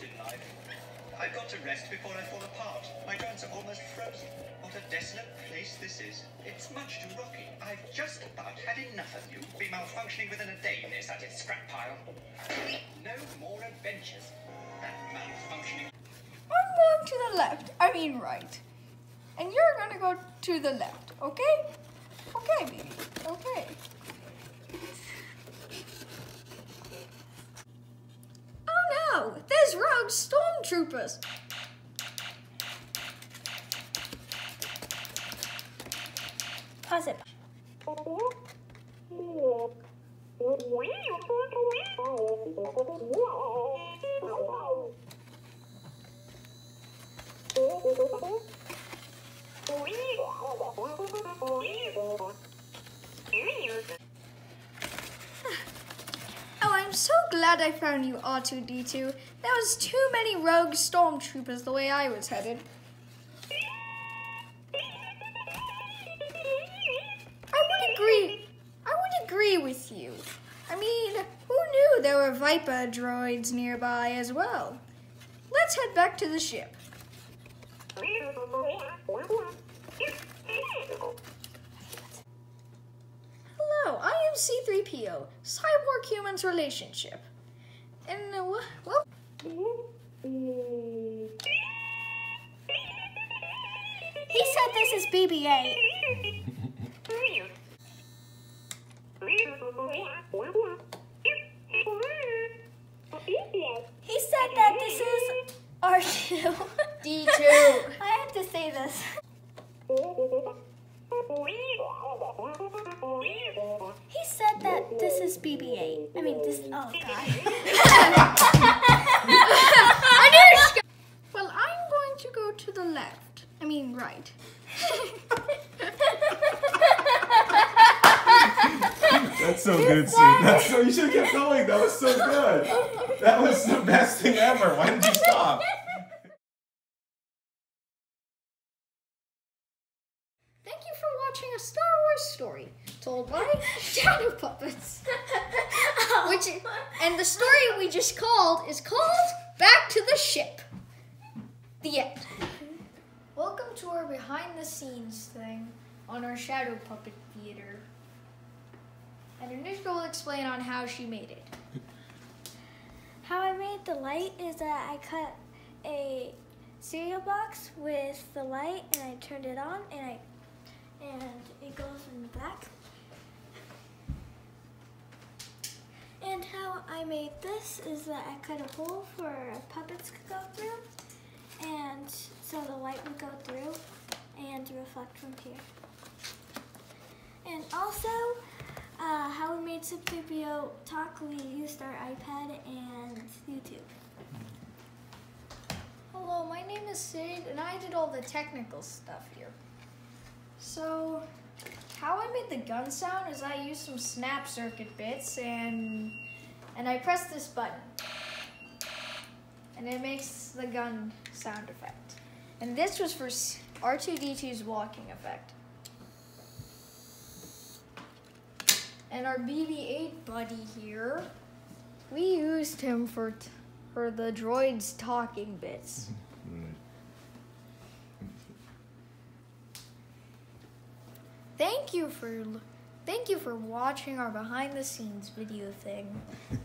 In life. I've got to rest before I fall apart. My joints are almost frozen. What a desolate place this is. It's much too rocky. I've just about had enough of you. Be malfunctioning within a day, Miss, at its scrap pile. No more adventures. That malfunctioning I'm going to the left. I mean right. And you're gonna go to the left, okay? Okay, baby. Okay. Oh no! There's rogue stormtroopers! Pause it. Oh, I'm so glad I found you, R2D2. There was too many rogue stormtroopers the way I was headed. I would agree. I would agree with you. I mean, who knew there were Viper droids nearby as well? Let's head back to the ship. Hello, I am C3PO, Cyborg Humans Relationship. And, uh, well, He said this is BB-8. He said that this is R2. D2. I have to say this. He said that this is BB-8. I mean, this. Oh God. I knew she got- Well, I'm going to go to the left. I mean, right. That's so good, Sue. That's so. You should have kept going. That was so good. That was the best thing ever. Why did you stop? Thank you for watching a Star Wars story told by Shadow Puppets. Which and the story we just called is called Back to the Ship. The end. Welcome to our behind the scenes thing on our Shadow Puppet Theater. And Anushka will explain on how she made it. How I made the light is that I cut a cereal box with the light and I turned it on and I and it goes in the back. And how I made this is that I cut a hole for puppets to go through and so the light would go through and reflect from here. And also, uh, how we made C3PO talk, we used our iPad and YouTube. Hello, my name is Sid, and I did all the technical stuff here. So, how I made the gun sound is I used some snap circuit bits and and I press this button, and it makes the gun sound effect. And this was for R2-D2's walking effect. And our BB-8 buddy here, we used him for for the droid's talking bits. thank you for thank you for watching our behind the scenes video thing.